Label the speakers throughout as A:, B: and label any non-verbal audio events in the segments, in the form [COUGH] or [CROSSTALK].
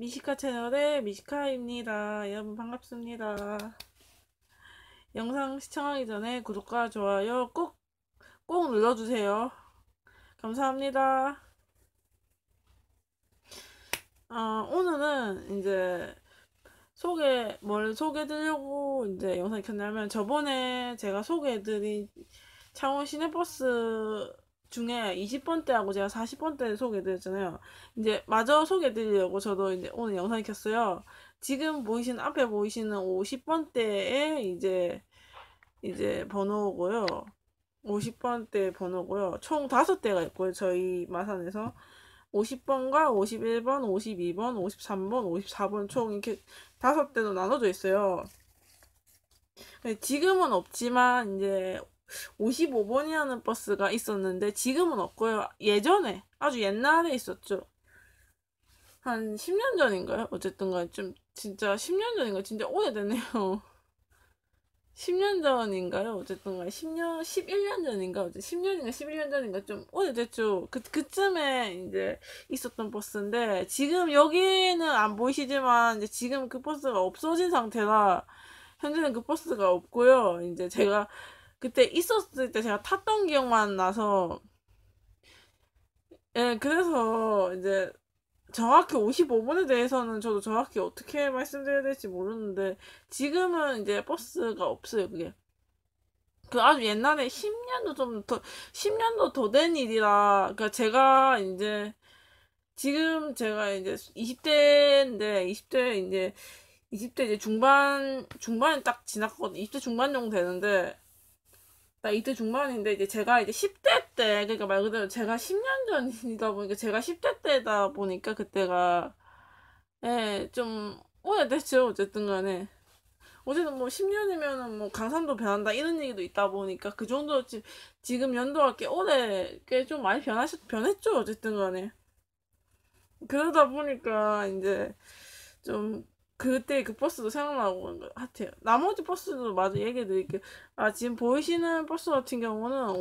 A: 미시카 채널의 미시카입니다. 여러분 반갑습니다. 영상 시청하기 전에 구독과 좋아요 꼭, 꼭 눌러주세요. 감사합니다. 어, 오늘은 이제 소개, 뭘 소개해드리려고 이제 영상 켰냐면 저번에 제가 소개해드린 창원 시내버스 중에 20번대하고 제가 40번대 소개해드렸잖아요. 이제 마저 소개해드리려고 저도 이제 오늘 영상 켰어요. 지금 보이시는, 앞에 보이시는 50번대에 이제, 이제 번호고요. 50번대 번호고요. 총 5대가 있고요. 저희 마산에서. 50번과 51번, 52번, 53번, 54번 총 이렇게 5대로 나눠져 있어요. 지금은 없지만 이제 55번이라는 버스가 있었는데 지금은 없고요. 예전에 아주 옛날에 있었죠. 한 10년 전인가요? 어쨌든 간에 좀 진짜 10년 전인가 진짜 오래됐네요. [LAUGHS] 10년 전인가요? 어쨌든 간에 10년 11년 전인가 어쨌든 10년인가 11년 전인가 좀 오래됐죠. 그 그쯤에 이제 있었던 버스인데 지금 여기는 안 보이시지만 이제 지금 그 버스가 없어진 상태라 현재는 그 버스가 없고요. 이제 제가 그때 있었을 때 제가 탔던 기억만 나서 예, 그래서 이제 정확히 55번에 대해서는 저도 정확히 어떻게 말씀드려야 될지 모르는데 지금은 이제 버스가 없어요, 그게. 그 아주 옛날에 10년도 좀 더, 10년도 더 된 일이라, 그니까 제가 이제, 지금 제가 이제 20대인데, 20대 이제, 20대 이제 중반, 중반에 딱 지났거든요. 20대 중반 정도 되는데, 나 이때 중반인데 이제 제가 이제 10대 때 그러니까 말 그대로 제가 10년 전이다 보니까 제가 10대 때다 보니까 그때가 예, 좀 오래됐죠. 어쨌든 간에. 어쨌든 뭐 10년이면은 뭐 강산도 변한다 이런 얘기도 있다 보니까 그 정도 지, 지금 연도가 꽤 오래 꽤 좀 많이 변하셨 변했죠. 어쨌든 간에. 그러다 보니까 이제 좀 그때 그 버스도 생각나고 같아요. 나머지 버스도 마저 얘기해 드릴게요. 아, 지금 보이시는 버스 같은 경우는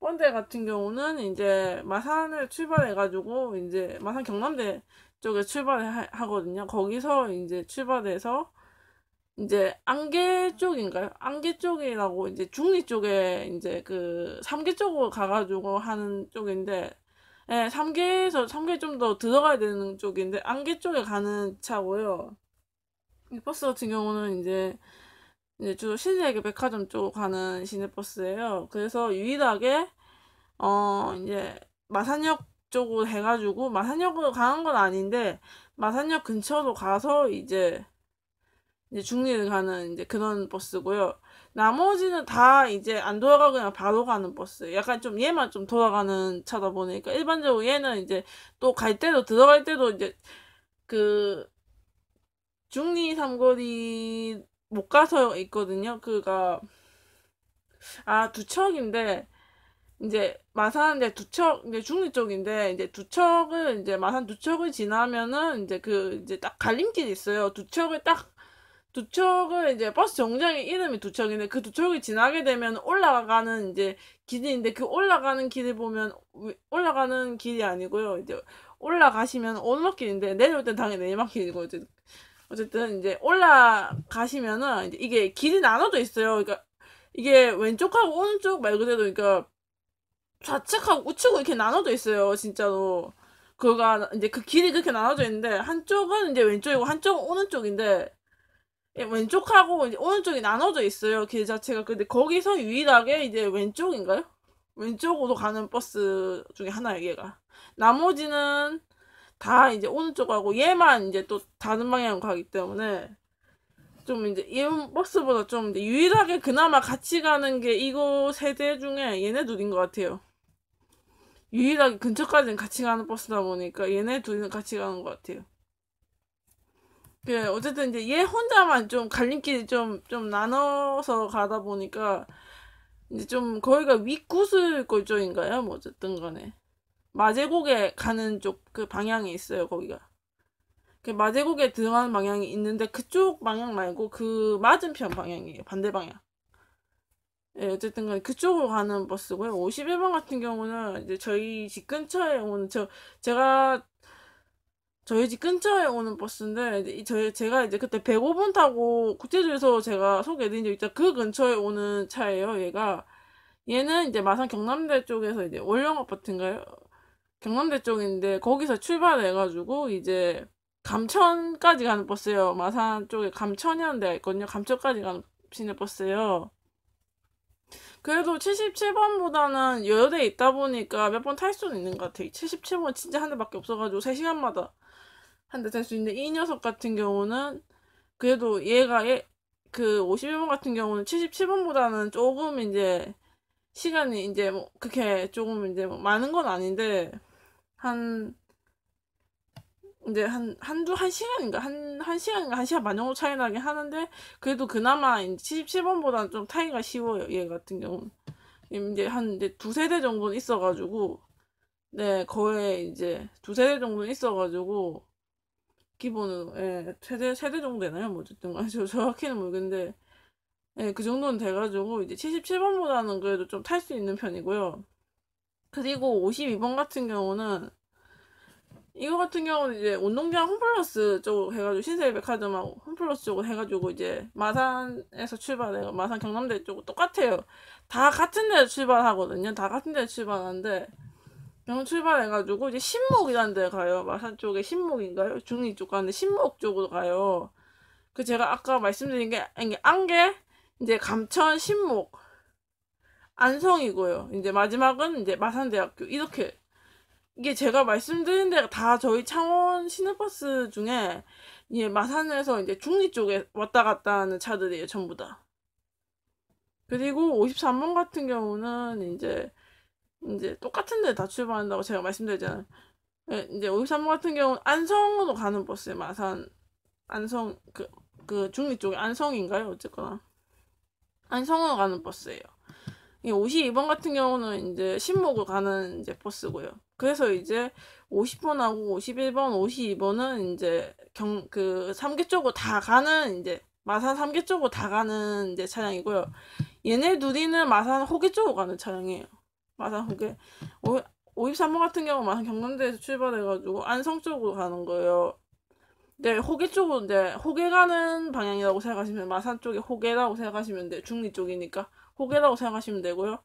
A: 50번대 같은 경우는 이제 마산을 출발해가지고 이제 마산 경남대 쪽에 출발을 하거든요. 거기서 이제 출발해서 이제 안개 쪽인가요? 안개 쪽이라고 이제 중리 쪽에 이제 그 삼계 쪽으로 가가지고 하는 쪽인데 네, 3개에서 3개 좀 더 들어가야 되는 쪽인데 안개 쪽에 가는 차고요. 이 버스 같은 경우는 이제 이제 주로 신세계 백화점 쪽 가는 시내버스예요. 그래서 유일하게 어 이제 마산역 쪽으로 해가지고 마산역으로 가는 건 아닌데 마산역 근처로 가서 이제 이제 중리를 가는 이제 그런 버스고요. 나머지는 다 이제 안 돌아가고 그냥 바로 가는 버스. 약간 좀 얘만 좀 돌아가는 차다 보니까 일반적으로 얘는 이제 또 갈 때도 들어갈 때도 이제 그 중리 삼거리 못 가서 있거든요. 그가 아 두 척인데 이제 마산 이제 두척 이제 중리 쪽인데 이제 두 척을 이제 마산 두 척을 지나면은 이제 그 이제 딱 갈림길이 있어요. 두 척을 딱 두척을 이제 버스 정류장의 이름이 두척인데 그 두척이 지나게 되면 올라가는 이제 길인데 그 올라가는 길을 보면 올라가는 길이 아니고요. 이제 올라가시면 오르막길인데 내려올 땐 당연히 내리막길이고 어쨌든, 이제 올라가시면은 이제 이게 길이 나눠져 있어요. 그러니까 이게 왼쪽하고 오른쪽 말 그대로 그러니까 좌측하고 우측으로 이렇게 나눠져 있어요. 진짜로. 그가 이제 그 길이 그렇게 나눠져 있는데 한쪽은 이제 왼쪽이고 한쪽은 오른쪽인데 예, 왼쪽하고 이제 오른쪽이 나눠져 있어요. 길 자체가. 근데 거기서 유일하게 이제 왼쪽인가요? 왼쪽으로 가는 버스 중에 하나예요, 얘가. 나머지는 다 이제 오른쪽하고 얘만 이제 또 다른 방향으로 가기 때문에 좀 이제 이 버스보다 좀 유일하게 그나마 같이 가는 게 이거 세대 중에 얘네 둘인 것 같아요. 유일하게 근처까지는 같이 가는 버스다 보니까 얘네 둘은 같이 가는 것 같아요. 그 어쨌든 이제 얘 혼자만 좀 갈림길이 좀 좀 나눠서 가다 보니까 이제 좀 거기가 윗구슬 골조인가요? 뭐 어쨌든 간에. 마제곡에 가는 쪽 그 방향이 있어요 거기가. 그 마제곡에 들어가는 방향이 있는데 그쪽 방향 말고 그 맞은편 방향이에요 반대 방향. 예, 어쨌든 간에 그쪽으로 가는 버스고요. 51번 같은 경우는 이제 저희 집 근처에 오는 저 제가 저희 집 근처에 오는 버스인데 저희 제가 이제 그때 105번 타고 국제주에서 제가 소개해드린 적 있죠. 그 근처에 오는 차예요. 얘가 얘는 이제 마산 경남대 쪽에서 이제 월령 아파트인가요? 경남대 쪽인데 거기서 출발해가지고 이제 감천까지 가는 버스예요. 마산 쪽에 감천이라는 데가 있거든요. 감천까지 가는 시내버스예요. 그래도 77번보다는 여러 대 있다 보니까 몇 번 탈 수는 있는 것 같아요. 77번 진짜 한 대밖에 없어가지고 3시간마다 한대탈수 있는데 이 녀석 같은 경우는 그래도 얘가 얘, 그 51번 같은 경우는 77번보다는 조금 이제 시간이 이제 뭐 그렇게 조금 이제 뭐 많은 건 아닌데 한 이제 한 한두 한 시간인가? 한 한 시간인가? 한 시간 반 정도 차이 나긴 하는데 그래도 그나마 이제 77번보다는 좀 타기가 쉬워요 얘 같은 경우는. 이제 한 이제 두세 대 정도는 있어가지고 네 거의 이제 두세 대 정도는 있어가지고 기본으로 예 세대 세대 정도 되나요 뭐 어쨌든 저 정확히는 모르겠는데 예, 그 정도는 돼가지고 이제 77번보다는 그래도 좀 탈 수 있는 편이고요. 그리고 52번 같은 경우는 이거 같은 경우는 이제 운동장 홈플러스 쪽 해가지고 신세일백화점하 홈플러스 쪽으로 해가지고 이제 마산에서 출발해요. 마산 경남대 쪽 똑같아요. 다 같은 데서 출발하거든요. 다 같은 데서 출발하는데 병원 출발해가지고 이제 신목이라는 데 가요. 마산 쪽에 신목인가요? 중리 쪽 가는데 신목 쪽으로 가요. 그 제가 아까 말씀드린 게 안개 이제 감천 신목 안성이고요. 이제 마지막은 이제 마산대학교 이렇게 이게 제가 말씀드린 데가 다 저희 창원 시내버스 중에 예, 마산에서 이제 중리 쪽에 왔다 갔다 하는 차들이에요, 전부 다. 그리고 53번 같은 경우는 이제 이제 똑같은 데 다 출발한다고 제가 말씀드렸잖아요. 예, 이제 53번 같은 경우는 안성으로 가는 버스예요, 마산 안성 그, 그 중리 쪽에 안성인가요? 어쨌거나 안성으로 가는 버스예요. 52번 같은 경우는 이제 신목을 가는 이제 버스고요. 그래서 이제 50번하고 51번, 52번은 이제 경, 그 3개 쪽으로 다 가는 이제 마산 3개 쪽으로 다 가는 이제 차량이고요. 얘네 둘이는 마산 호계 쪽으로 가는 차량이에요. 마산 호계. 53번 같은 경우 마산 경남대에서 출발해가지고 안성 쪽으로 가는 거예요. 네, 호계 쪽으로 이제 호계 가는 방향이라고 생각하시면 마산 쪽에 호계라고 생각하시면 돼요. 중리 쪽이니까. 호계라고 생각하시면 되고요.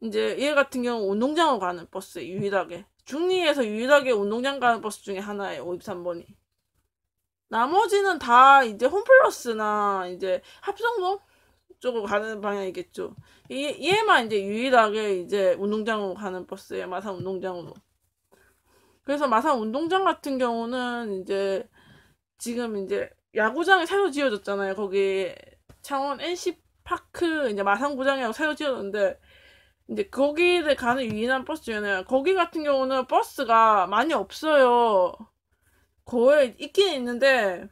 A: 이제 얘 같은 경우 운동장으로 가는 버스 유일하게 중리에서 유일하게 운동장 가는 버스 중에 하나예요. 53번이. 나머지는 다 이제 홈플러스나 이제 합성동 쪽으로 가는 방향이겠죠. 얘, 얘만 이제 유일하게 이제 운동장으로 가는 버스예요. 마산 운동장으로. 그래서 마산 운동장 같은 경우는 이제 지금 이제 야구장이 새로 지어졌잖아요. 거기 창원 NC 파크 이제 마산구장이라고 새로 지었는데 이제 거기를 가는 유인한 버스 중에 하나야. 거기 같은 경우는 버스가 많이 없어요. 거의 있긴 있는데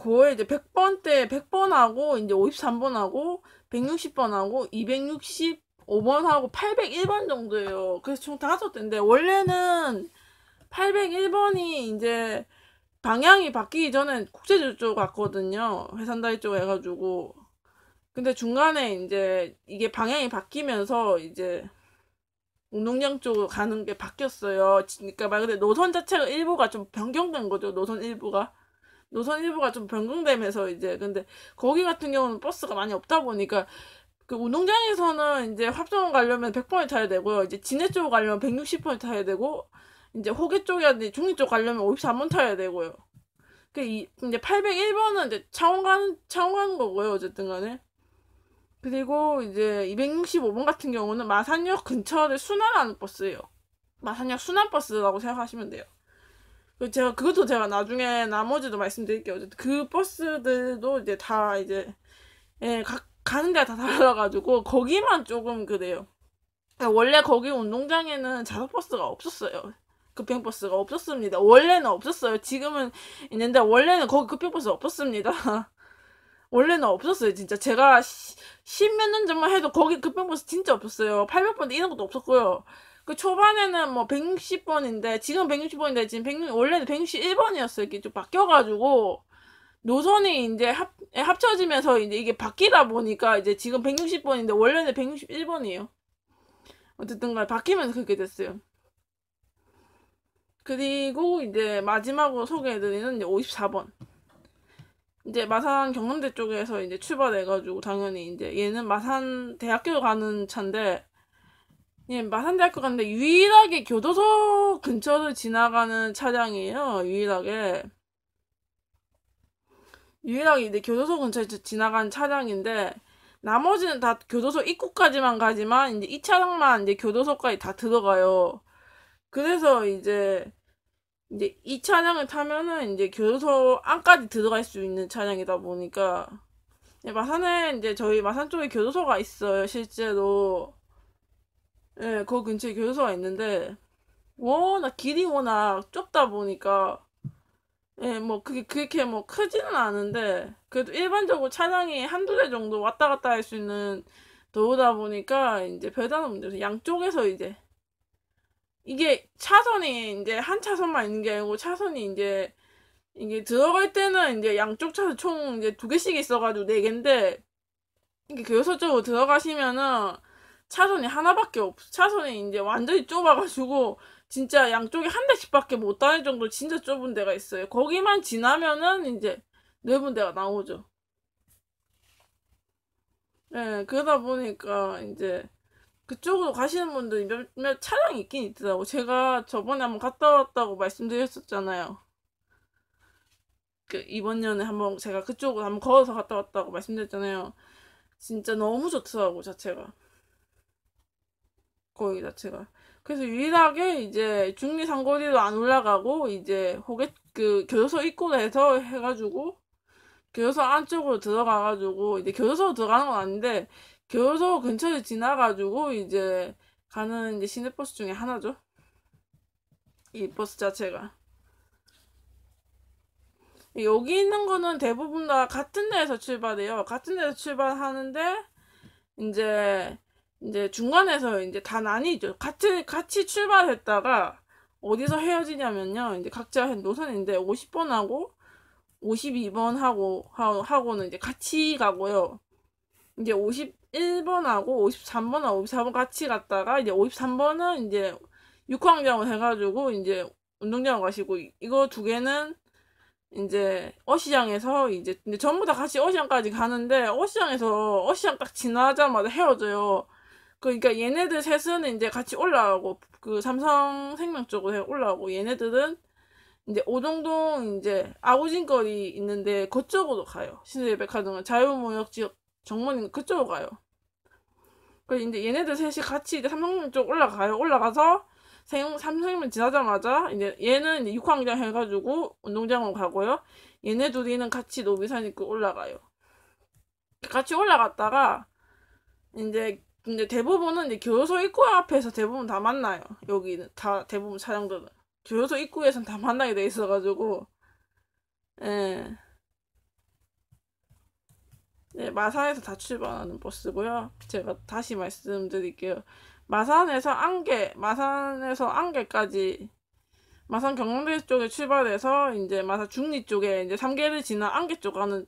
A: 거의 이제 100번대 100번하고 이제 53번하고 160번하고 265번하고 801번 정도예요. 그래서 총 다섯 대인데 원래는 801번이 이제 방향이 바뀌기 전에 국제주 쪽 갔거든요. 회산다리 쪽 해가지고. 근데 중간에 이제 이게 방향이 바뀌면서 이제 운동장 쪽으로 가는 게 바뀌었어요. 그러니까 말 그대로 노선 자체가 일부가 좀 변경된 거죠. 노선 일부가. 노선 일부가 좀 변경되면서 이제 근데 거기 같은 경우는 버스가 많이 없다 보니까 그 운동장에서는 이제 합정원 가려면 100번을 타야 되고요. 이제 진해 쪽으로 가려면 160번을 타야 되고 이제 호계 쪽이야 중리 쪽 가려면 53번 타야 되고요. 그 이, 이제 801번은 이제 차원 가는 차원 가는 거고요. 어쨌든 간에. 그리고 이제 265번 같은 경우는 마산역 근처를 순환하는 버스예요. 마산역 순환버스라고 생각하시면 돼요. 그 제가 그것도 제가 나중에 나머지도 말씀드릴게요. 그 버스들도 이제 다 이제 예, 가, 가는 데가 다 달라가지고 거기만 조금 그래요. 원래 거기 운동장에는 자석 버스가 없었어요. 급행버스가 없었습니다. 원래는 없었어요. 지금은 있는데 원래는 거기 급행버스 없었습니다. [LAUGHS] 원래는 없었어요. 진짜 제가 십몇 년 전만 해도 거기 급행버스 진짜 없었어요. 800번 이런 것도 없었고요. 그 초반에는 뭐 160번인데 지금 160번인데 지금 160, 원래는 161번이었어요. 이게 좀 바뀌어가지고 노선이 이제 합, 합쳐지면서 이제 이게 바뀌다 보니까 이제 지금 160번인데 원래는 161번이에요. 어쨌든 간에 바뀌면서 그렇게 됐어요. 그리고 이제 마지막으로 소개해드리는 이제 54번. 이제 마산 경남대 쪽에서 이제 출발해가지고 당연히 이제 얘는 마산 대학교 가는 차인데 예, 마산대학교 갔는데 유일하게 교도소 근처를 지나가는 차량이에요. 유일하게. 유일하게 이제 교도소 근처에 지나가는 차량인데 나머지는 다 교도소 입구까지만 가지만 이제 이 차량만 이제 교도소까지 다 들어가요. 그래서 이제 이제 이 차량을 타면은 이제 교도소 안까지 들어갈 수 있는 차량이다 보니까 마산에 이제 저희 마산 쪽에 교도소가 있어요 실제로 예, 그 근처에 교도소가 있는데 워낙 길이 워낙 좁다 보니까 예, 뭐 그게 그렇게 뭐 크지는 않은데 그래도 일반적으로 차량이 한두 대 정도 왔다 갔다 할 수 있는 도로다 보니까 이제 별다른 문제 없어요. 양쪽에서 이제 이게 차선이 이제 한 차선만 있는 게 아니고 차선이 이제 이게 들어갈 때는 이제 양쪽 차선 총 이제 두 개씩 있어가지고 네 개인데 이게 교서 쪽으로 들어가시면은 차선이 하나밖에 없어. 차선이 이제 완전히 좁아가지고 진짜 양쪽에 한 대씩밖에 못 다닐 정도 진짜 좁은 데가 있어요. 거기만 지나면은 이제 넓은 데가 나오죠. 네, 그러다 보니까 이제 그쪽으로 가시는 분들이 몇, 몇 차량이 있긴 있더라고. 제가 저번에 한번 갔다 왔다고 말씀드렸었잖아요. 그 이번 년에 한번 제가 그쪽으로 한번 걸어서 갔다 왔다고 말씀드렸잖아요. 진짜 너무 좋더라고 자체가. 거기 자체가. 그래서 유일하게 이제 중리 상거리로 안 올라가고 이제 호객 그 교도소 입구에서 해가지고 교도소 안쪽으로 들어가가지고 이제 교도소 들어가는 건 아닌데 교도소 근처를 지나가지고 이제 가는 이제 시내버스 중에 하나죠. 이 버스 자체가. 여기 있는 거는 대부분 다 같은 데에서 출발해요. 같은 데서 출발하는데 이제 이제 중간에서 이제 다 나뉘죠. 같이, 같이 출발했다가 어디서 헤어지냐면요. 이제 각자 노선인데 50번하고 52번하고, 하고는 이제 같이 가고요. 이제 51번하고 53번하고 54번 같이 갔다가 이제 53번은 이제 육황장을 해가지고 이제 운동장을 가시고 이거 두 개는 이제 어시장에서 이제 전부 다 같이 어시장까지 가는데 어시장에서 어시장 딱 지나자마자 헤어져요. 그러니까 얘네들 셋은 이제 같이 올라가고 그 삼성생명 쪽으로 올라가고 얘네들은 이제 오동동 이제 아구진거리 있는데 그쪽으로 가요. 신세백화점은 자유무역 지역 정문인 그쪽으로 가요. 그래서 이제 얘네들 셋이 같이 이제 삼성생명 쪽 올라가요. 올라가서 삼성생명 지나자마자 이제 얘는 이제 육황장 해가지고 운동장으로 가고요. 얘네 둘이는 같이 노비산 입구 올라가요. 같이 올라갔다가 이제 근데 대부분은 이제 교도소 입구 앞에서 대부분 다 만나요. 여기는 다 대부분 차량들은 교도소 입구에선 다 만나게 돼 있어가지고 예. 네, 마산에서 다 출발하는 버스고요. 제가 다시 말씀드릴게요. 마산에서 안개, 마산에서 안개까지 마산 경남대 쪽에 출발해서 이제 마산 중리 쪽에 이제 3개를 지나 안개 쪽 가는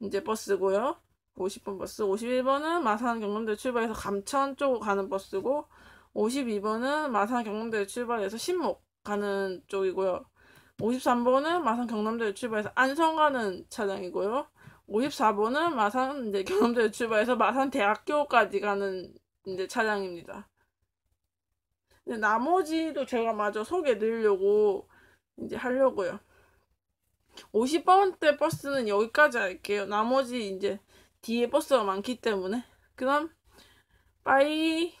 A: 이제 버스고요. 50번 버스, 51번은 마산 경남대 출발해서 감천 쪽으로 가는 버스고 52번은 마산 경남대 출발해서 신목 가는 쪽이고요. 53번은 마산 경남대 출발해서 안성 가는 차량이고요. 54번은 마산 이제 경남대 출발해서 마산 대학교까지 가는 이제 차량입니다. 나머지도 제가 마저 소개해 드리려고 이제 하려고요. 50번대 버스는 여기까지 할게요. 나머지 이제 뒤에 버스가 많기 때문에. 그럼 빠이